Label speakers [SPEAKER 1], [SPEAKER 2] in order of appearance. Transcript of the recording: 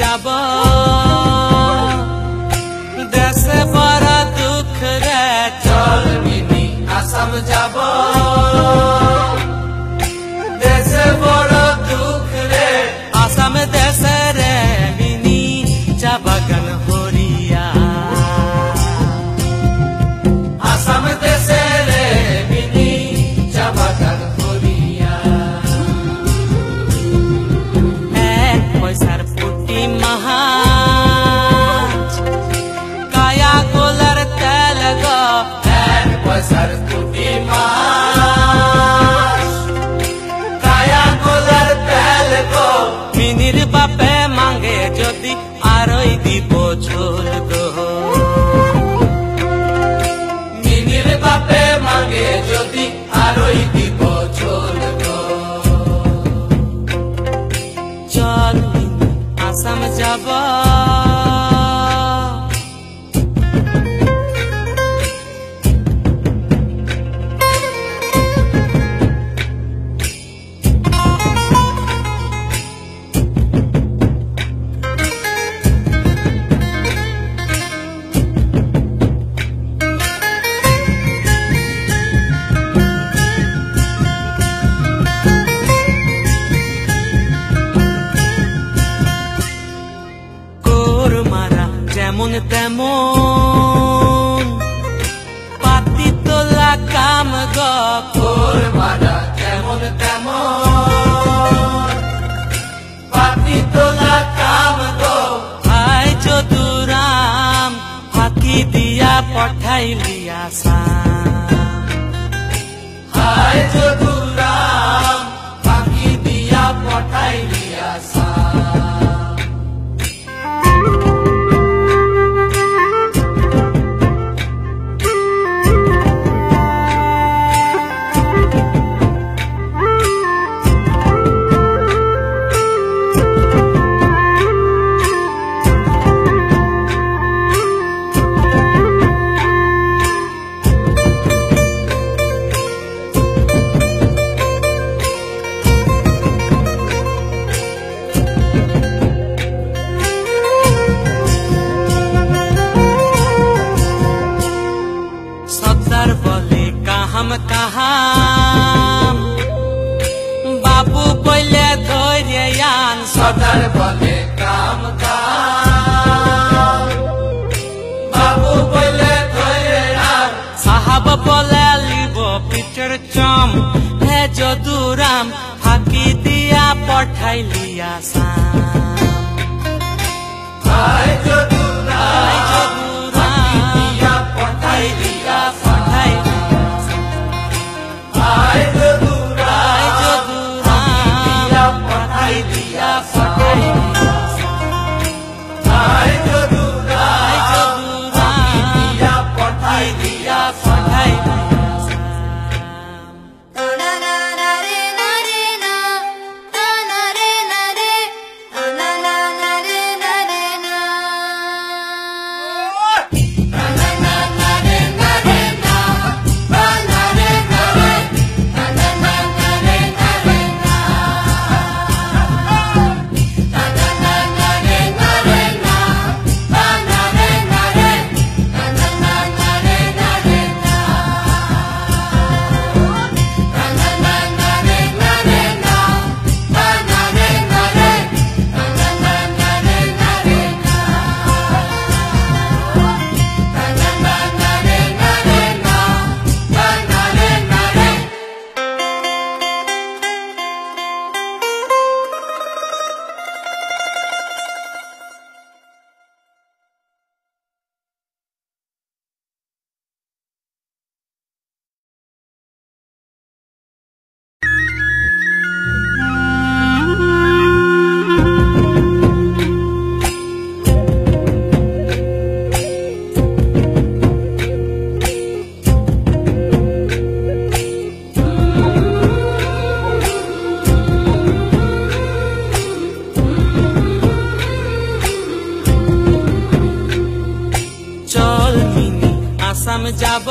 [SPEAKER 1] যাব। দেশে বড় দুঃখ রে
[SPEAKER 2] চল মিনি আসাম যাব। তেমন। পাতি তোলা কাম গো
[SPEAKER 1] তোর মারা যেমন তেমন। পাতি তোলা কাম
[SPEAKER 2] ফাঁকি দিয়া কাহাম বাবু কইলে ধৈর্য আন
[SPEAKER 1] সদার বলে কাম কাম বাবু বলে ধরে আর
[SPEAKER 2] সাহাব বলে লিব পিঠের চম হে যদুরাম ফাঁকি দিয়া পঠাইলি আসাম
[SPEAKER 1] হায় যদুরাম
[SPEAKER 2] যাব